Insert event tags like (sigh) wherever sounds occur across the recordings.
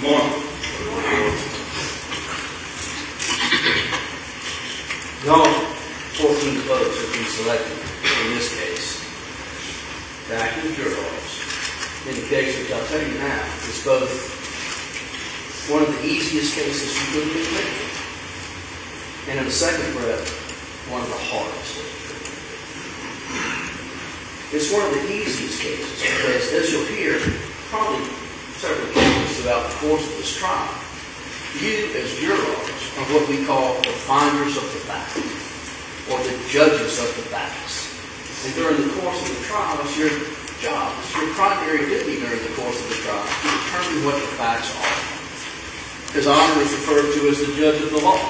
Morning. Y'all, 14 votes have been selected in this case Back. In the case which I'll tell you now is both one of the easiest cases you could get convicted, and in the second breath, one of the hardest. It's one of the easiest cases because, as you'll hear, probably several cases throughout the course of this trial, you as jurors are what we call the finders of the fact, or the judges of the facts. And during the course of the trial, it's your job, it's your primary duty during the course of the trial to determine what the facts are. Because honor is referred to as the judge of the law.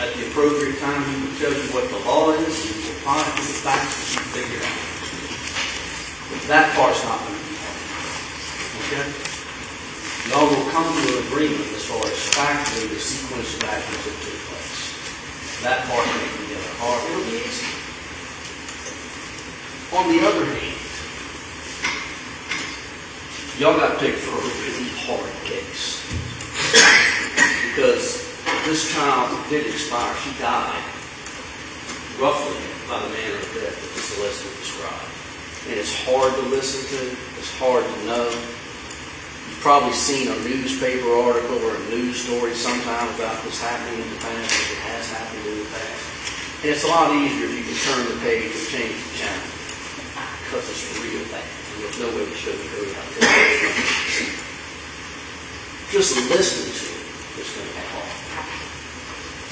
At the appropriate time, he will tell you what the law is, he will apply it to the facts that you figure out. That part's not going to be hard. Okay? Y'all will come to an agreement as far as factually the sequence of actions that took place. That part may be uh, hard. It'll be easy. On the other hand, y'all got to pick for a really hard case. Because this child did expire. She died roughly by the manner of death that the solicitor described. And it's hard to listen to. It's hard to know. You've probably seen a newspaper article or a news story sometime about this happening in the past, if it has happened in the past. And it's a lot easier if you can turn the page and change the channel. Because it's real bad. There's no way to show you how to Just listening to it is going to be hard.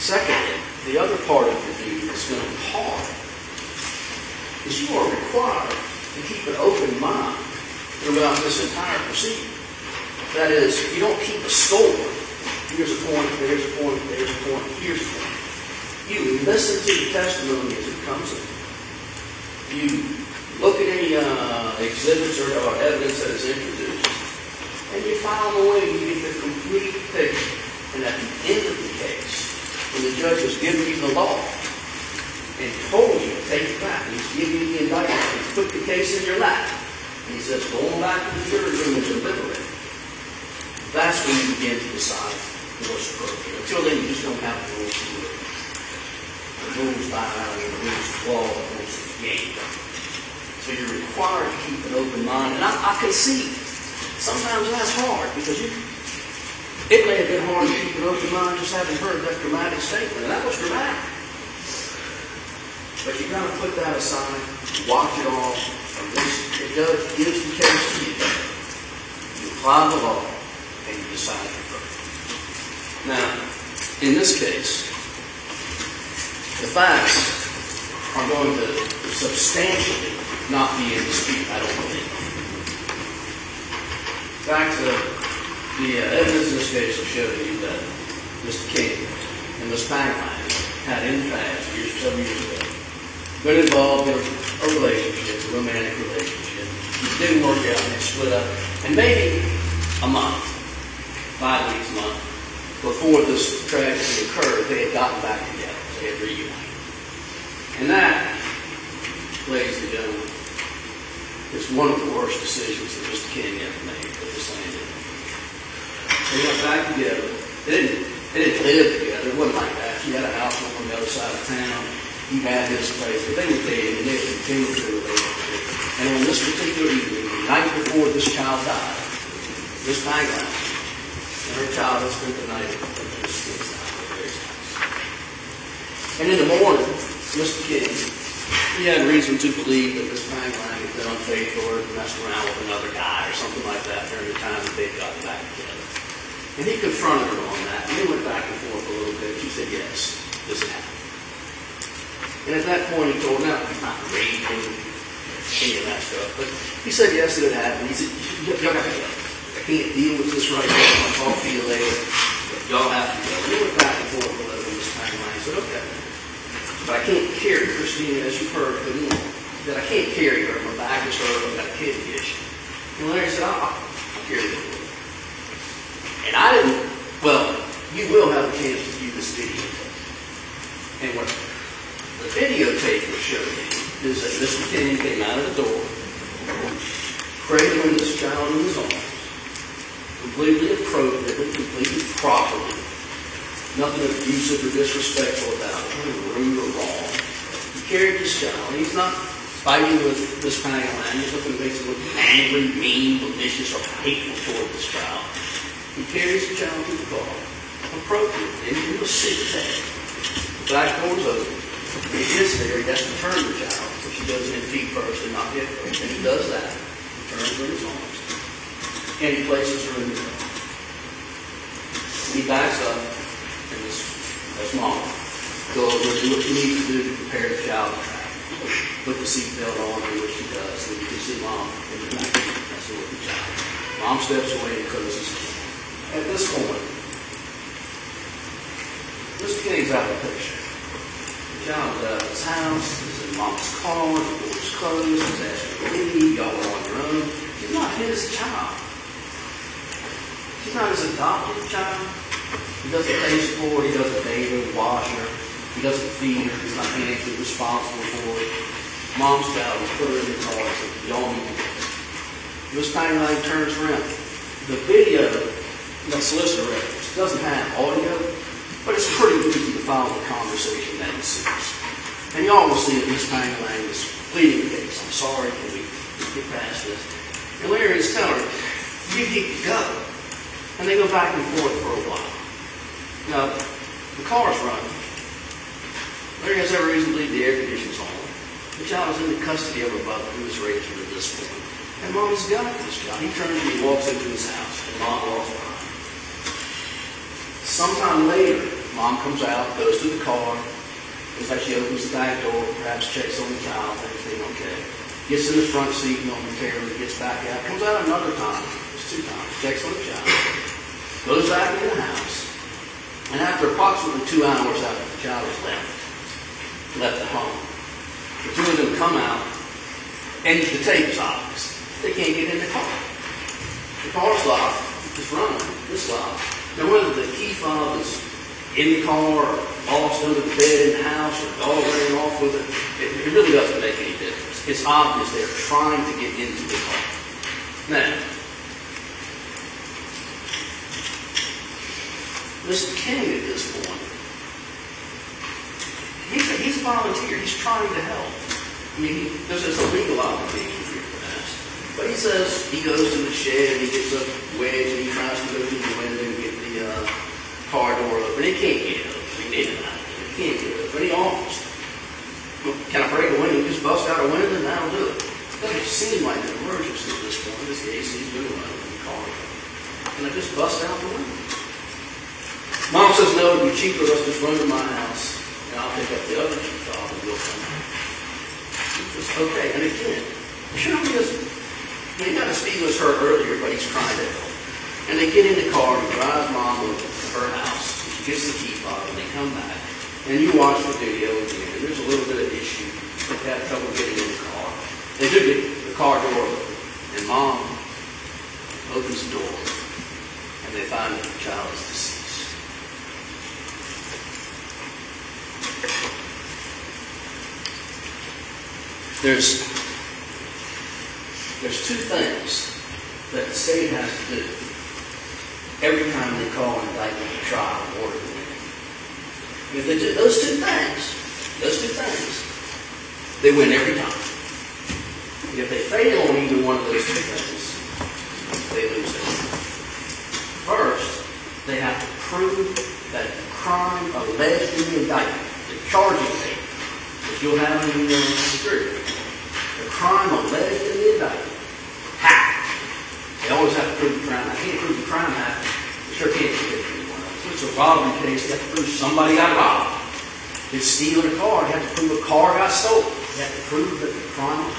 Secondly, the other part of your duty that's going to be hard is you are required to keep an open mind throughout this entire proceeding. That is, you don't keep a score. Here's a point, there's a point, there's a point, here's a point. You listen to the testimony as it comes in. You look at any uh, exhibits or, or evidence that is introduced, and you file away and you get the complete picture. And at the end of the case, when the judge has given you the law and told you to take it back, he's giving you the indictment, he's put the case in your lap, and he says, go on back to the jury room and deliver it. That's when you begin to decide what's appropriate. Until then, you just don't have the rules to do it. The rules out, and the rules flaw, the rules of the game. So you're required to keep an open mind. And I, I can see sometimes that's hard because you, it may have been hard to keep an open mind just having heard that dramatic statement. And that was dramatic. But you got to put that aside, watch it all, and it does, gives the case to you. You apply the law, and you decide your verdict. Now, in this case, the facts are going to substantially not be in dispute, I don't believe. Back to the uh, evidence in this case will show you that Mr. King and Ms. Pangalangan had in the past, years, several years ago, been involved in a relationship, a romantic relationship. It didn't work out they split up. And maybe a month, five weeks, a month, before this tragedy occurred, they had gotten back together. They had reunited. And that, ladies and gentlemen, is one of the worst decisions that Mr. King ever made for this land. They got back together. They didn't, they didn't live together. It wasn't like that. She had a house on the other side of town. He had his place. But they were dating and they continued their relationship. And on this particular evening, the night before this child died, this Pangalangan and child spent the night. And in the morning, Mr. King, he had reason to believe that this Pangalangan had been unfaithful or messed around with another guy or something like that during the time that they'd gotten back together. And he confronted her on that, and they went back and forth a little bit. She said, yes, this happened. And at that point, he told her, now, not raging, any of that stuff, but he said, yes, it had happened. He said, I can't deal with this right now. I'll talk to you later. Y'all have to go. They went back and forth a little this Pangalangan. He said, okay. But I can't carry Cristina, as you've heard, but you know, that I can't carry her. My back is hurt. I've got a kidney issue. And Larry said, I'll, I'll carry her. And I didn't, well, you will have a chance to view this video. And what the videotape show you is that Mr. King came out of the door, cradling this child in his arms, completely appropriately, completely properly. Nothing abusive or disrespectful about it, nothing rude or wrong. He carried this child. He's not fighting with this Pangalangan. There's nothing that makes him look angry, mean, malicious, or hateful toward this child. He carries the child to the car appropriately, and he will sit there. The back door's open. He gets there, he has to turn the child, which he does in feet first and not head first. And he does that. He turns in his arms. He places her in the. He backs up, and this, that's mom. Go over do what you need to do to prepare the child. Put the seatbelt on, do what she does, and you can see mom in the back. That's the the child. Mom steps away and closes. At this point, Mr. Kenny's out of the picture. The child is out of his house, he's in mom's car, the door's closed, he's asking to leave, y'all are on your own. She's not his child. She's not his adopted child. He doesn't pay for her, he doesn't bathe her, wash her, he doesn't feed her, he's not financially responsible for it. Mom's child was put her in the car and y'all need to. Miss turns around. The video, the solicitor records, doesn't have audio, but it's pretty easy to follow the conversation that ensues. And y'all will see that Miss Pangalangan is pleading the case. I'm sorry, can we get past this? And Larry is telling her, you need to go. And they go back and forth for a while. Now, the car's running. Larry has every reason to leave the air conditioners on. The child is in the custody of a mother, who is raised her to this. And mom's got this child. He turns and he walks into his house, and mom walks behind. Sometime later, mom comes out, goes to the car, looks like she opens the back door, perhaps checks on the child, everything okay. Gets in the front seat momentarily, gets back out, comes out another time, it's two times, checks on the child, goes back in the house, and after approximately two hours after the child has left, left the home, the two of them come out, and the tape is obvious. They can't get in the car. The car's locked, it's running, it's locked. Now whether the key fob is in the car, or lost under the bed in the house, or the dog ran off with it, it, it really doesn't make any difference. It's obvious they're trying to get into the car. Now, Mr. King at this point, he's a, he's a volunteer. He's trying to help. I mean, he, there's, there's a legal obligation for that. But he says he goes to the shed and he gets a wedge and he tries to go through the window and get the uh, car door open. He can't get it open. He did it. He can't get it open. He. Well, Can I break a window? Just bust out a window and that'll do it. It doesn't seem like an emergency at this point. This going to run the car. Can I just bust out the window? Mom says no, it'd be cheaper. Let's just run to my house and I'll pick up the other two fob and we'll come out. It's okay. And again, he doesn't. He got his feelings hurt earlier, but he's trying to help. And they get in the car and drive mom over to her house. She gets the key fob and they come back. And you watch the video again. And there's a little bit of issue. They had trouble getting in the car. They do get the car door open. And mom opens the door. And they find that the child is deceased. There's there's two things that the state has to do every time they call an indictment a trial or order. If they do those two things, those two things, they win every time. If they fail on either one of those two things, they lose every First, they have to prove that the crime alleged in the indictment, the charging date, that you'll have in your degree, the crime alleged in the indictment happened. They always have to prove the crime. I can't prove the crime happened. Sure can't convict anyone else. It's a robbery case, they have to prove somebody got robbed. If it's stealing a car, they have to prove a car got stolen. They have to prove that the crime.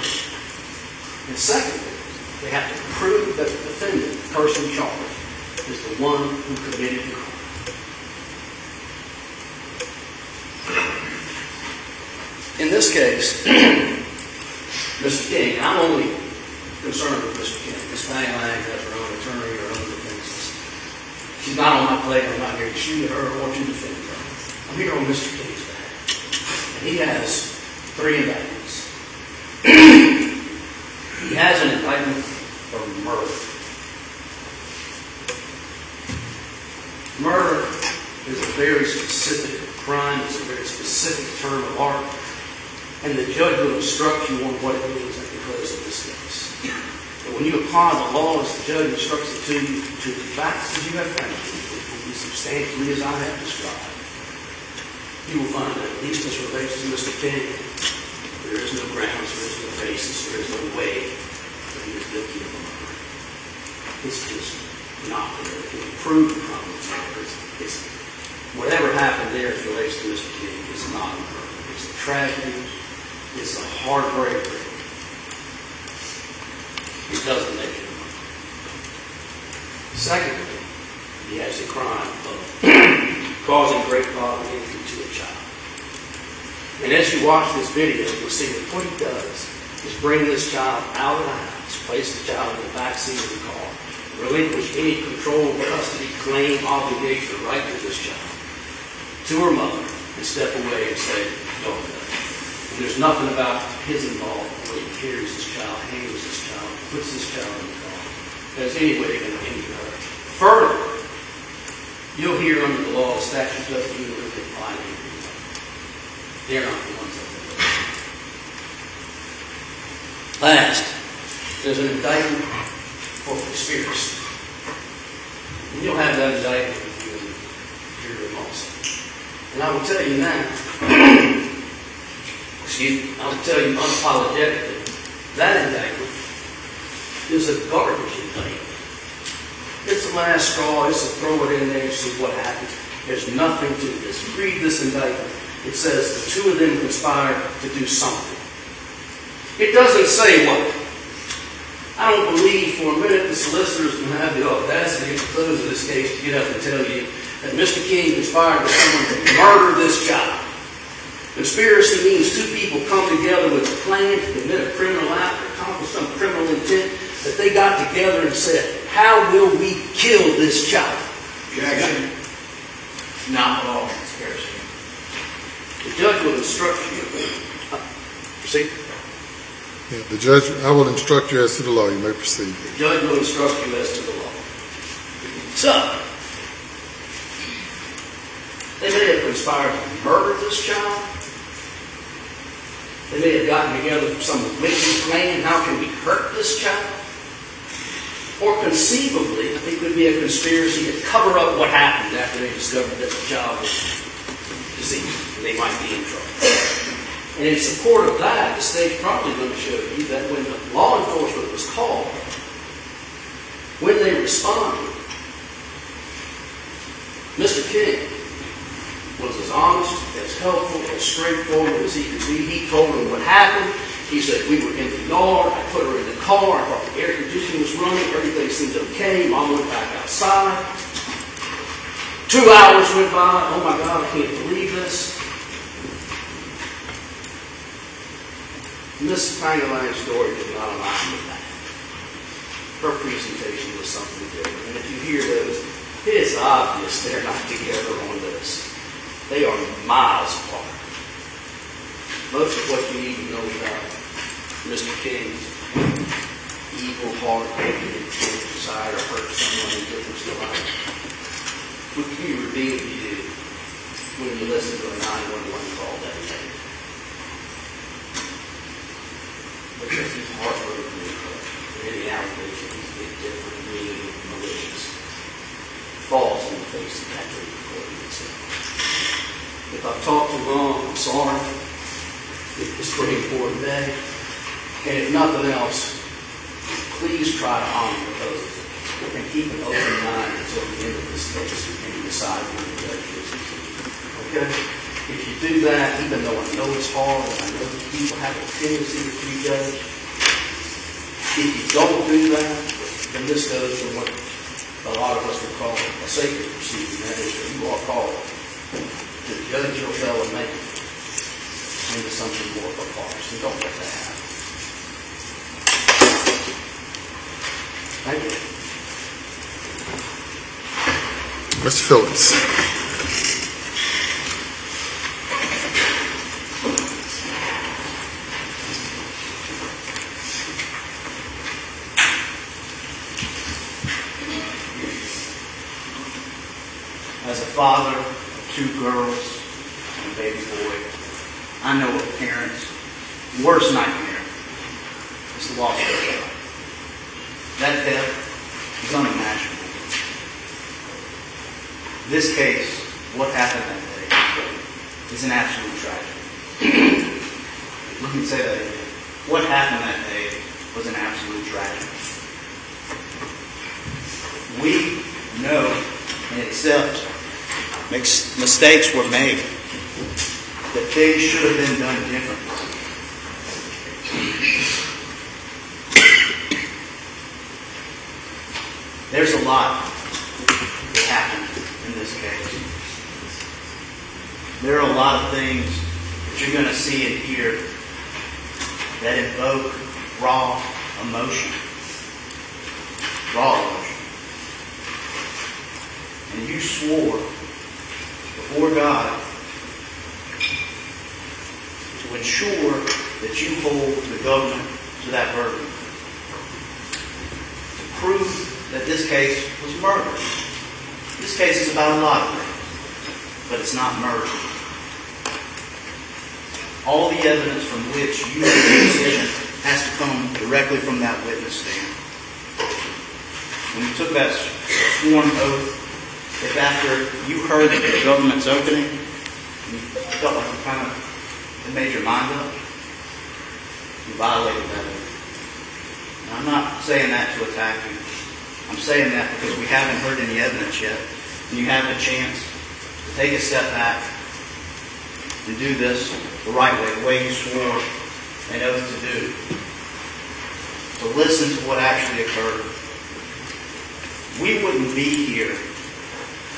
And secondly, they have to prove that the defendant, the person charged, is the one who committed the crime. In this case, (clears throat) Mr. King, I'm only concerned with Mr. King. Ms. Pangalangan has her own attorney, or own defenses. She's not on my plate. I'm not here to shoot her or to defend her. I'm here on Mr. King's behalf. And he has three indictments. (clears throat) he has an indictment for murder. Murder is a very specific crime. It's a very specific term of art and the judge will instruct you on what it means at the close of this case. And when you apply the law as the judge instructs it to you, to the facts that you have found, it will be substantially as I have described. You will find that, at least as relates to Mr. King, there is no grounds, there is no basis, there is no way that he is guilty of murder. It's just not there. It can be proven from the records. It's, whatever happened there as relates to Mr. King is not a murder. It's a tragedy. It's a heartbreaker. It doesn't make it a murder. Secondly, he has the crime of (clears throat) causing great bodily injury to a child. And as you watch this video, you'll see that what he does is bring this child out of the house, place the child in the back seat of the car, relinquish any control, custody, claim, obligation, or right to this child to her mother, and step away and say, don't go. And there's nothing about his involvement where he carries this child, handles this child, puts this child in the car, that's any way going to injure her. Further, you'll hear under the law, the statute doesn't even really apply to anyone. They're not the ones that it. Last, there's an indictment for conspiracy. And you'll have that indictment with you in room also. And I will tell you now, (clears throat) excuse me, I will tell you unapologetically, that indictment is a garbage indictment. It's the last straw, it's to throw it in there and see what happens. There's nothing to this. Read this indictment. It says the two of them conspired to do something. It doesn't say what. I don't believe for a minute the solicitors can have the audacity at the close of this case to get up and tell you that Mr. King conspired with someone to murder this child. Conspiracy means two people come together with a plan to commit a criminal act or accomplish some criminal intent that they got together and said, how will we kill this child? Objection. Not all conspiracy. The judge will instruct you. Uh, See, Yeah, the judge, I will instruct you as to the law. You may proceed. the judge will instruct you as to the law. So, they may have conspired to murder this child. They may have gotten together for some wicked plan. How can we hurt this child? Or conceivably, it could be a conspiracy to cover up what happened after they discovered that the child was deceased. And they might be in trouble. And in support of that, the state's probably going to show you that when the law enforcement was called, when they responded, Mr. King was as honest, as helpful, as straightforward as he could be. He told them what happened. He said, we were in the yard. I put her in the car. I thought the air conditioning was running. Everything seemed okay. Mom went back outside. Two hours went by. Oh my God, I can't believe this. Miss Pangalangan's story did not align with that. Her presentation was something different. And if you hear those, it's obvious they're not together on this. They are miles apart. Most of what you need to know about Mr. King's evil heart, intent, desire to hurt someone in difference to life would be revealed to you when you listen to a 911 call that day. Because he's heartbroken any allegation he's indifferent, mean, malicious falls the face of. If I've talked too long, I'm sorry. It's pretty important day. And if nothing else, please try to honor oath and keep an open mind until the end of this case and decide when the judge is. Okay? If you do that, even though I know it's hard, and I know that people have a tendency to prejudge, if you don't do that, then this goes to what a lot of us would call a sacred proceeding. That is, you are called to judge your fellow man into something more of a farce. And don't let that happen. Thank you. Mr. Phillips. Father of two girls and a baby boy. I know a parent's worst nightmare is the loss of child. That death is unimaginable. This case, what happened that day, is an absolute tragedy. (clears throat) Let me say that again. What happened that day was an absolute tragedy. We know and accept mistakes were made, that things should have been done differently. There's a lot that happened in this case. There are a lot of things that you're going to see and hear that invoke raw emotion. Raw emotion. And you swore before God to ensure that you hold the government to that burden. To prove that this case was murder. This case is about a lot of but it's not murder. All the evidence from which you make a decision has to come directly from that witness stand. When you took that sworn oath, if after you heard that the government's opening, you felt like you kind of it made your mind up, you violated that I'm not saying that to attack you. I'm saying that because we haven't heard any evidence yet. And you have a chance to take a step back and do this the right way, the way you swore an oath to do. To listen to what actually occurred. We wouldn't be here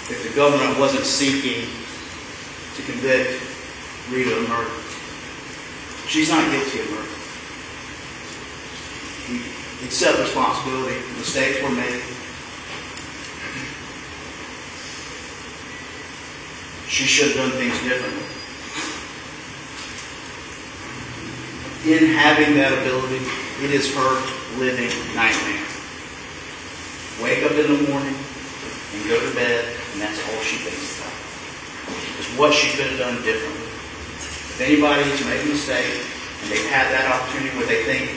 if the government wasn't seeking to convict Rita of murder. She's not guilty of murder. We accept responsibility. Mistakes were made. She should have done things differently. In having that ability, it is her living nightmare. Wake up in the morning and go to bed, that's all she thinks about. Is what she could have done differently. If anybody's made a mistake and they've had that opportunity where they think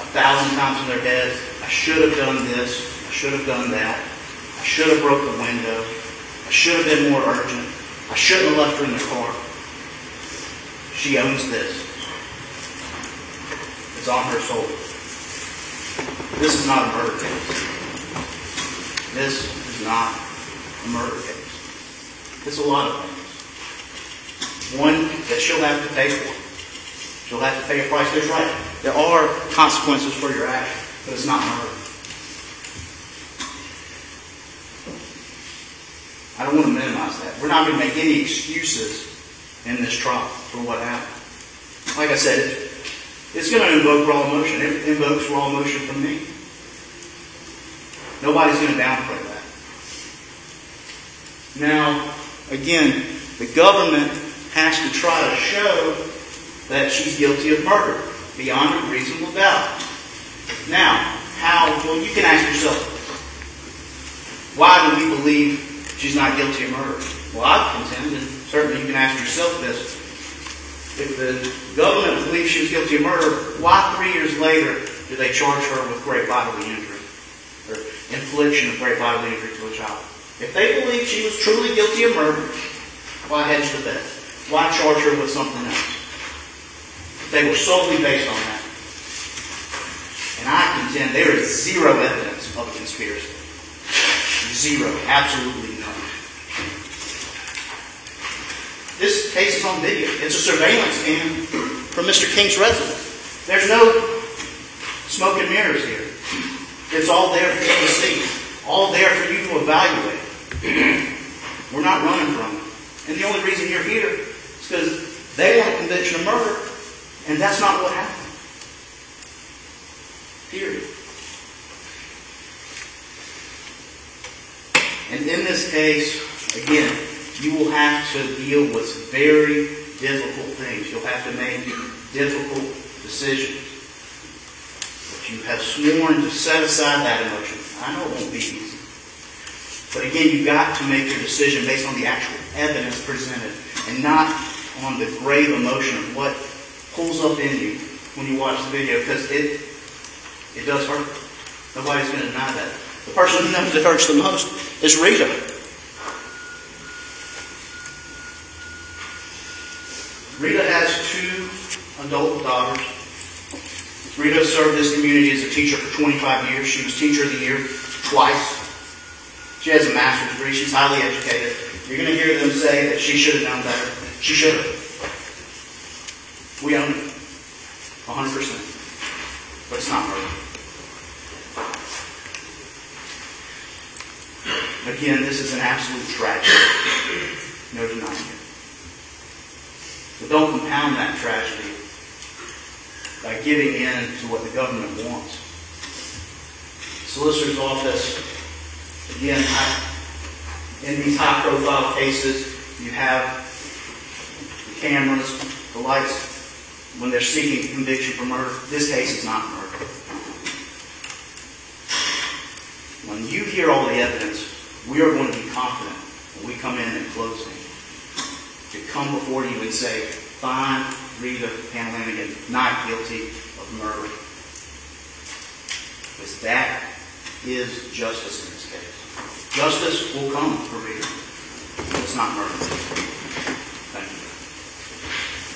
a thousand times in their heads, I should have done this, I should have done that, I should have broke the window, I should have been more urgent, I shouldn't have left her in the car. She owns this. It's on her soul. This is not a murder case. This is not a murder case. It's a lot of things. One that she'll have to pay for. She'll have to pay a price. There's right. There are consequences for your action, but it's not murder. I don't want to minimize that. We're not going to make any excuses in this trial for what happened. Like I said, it's, going to invoke raw emotion. It invokes raw emotion from me. Nobody's going to downplay that. Now, again, the government has to try to show that she's guilty of murder beyond a reasonable doubt. Now, how? Well, you can ask yourself, why do we believe she's not guilty of murder? Well, I contend, and certainly you can ask yourself this. If the government believes she was guilty of murder, why three years later do they charge her with great bodily injury? Or infliction of great bodily injury to a child? If they believed she was truly guilty of murder, why hedge the bet? Why charge her with something else? They were solely based on that. And I contend there is zero evidence of a conspiracy. Zero. Absolutely none. This case is on video. It's a surveillance cam from Mr. King's residence. There's no smoke and mirrors here. It's all there for you to see. All there for you to evaluate. (clears throat) We're not running from it. And the only reason you're here is because they want a conviction of murder, and that's not what happened. Period. And in this case, again, you will have to deal with very difficult things. You'll have to make difficult decisions. But you have sworn to set aside that emotion. I know it won't be easy. But again, you've got to make your decision based on the actual evidence presented and not on the grave emotion of what pulls up in you when you watch the video because it, it does hurt. Nobody's going to deny that. The person who knows it hurts the most is Rita. Rita has two adult daughters. Rita served this community as a teacher for 25 years. She was Teacher of the Year twice. She has a master's degree. She's highly educated. You're going to hear them say that she should have known better. She should have. We own it. 100%. But it's not murder. Again, this is an absolute tragedy. No denying it. But don't compound that tragedy by giving in to what the government wants. Solicitor's office, again, I, in these high profile cases, you have the cameras, the lights, when they're seeking conviction for murder. This case is not murder. When you hear all the evidence, we are going to be confident when we come in and closing to come before you and say, find Rita Pangalangan not guilty of murder. Because that is justice in this case. Justice will come for Rita. It's not murder.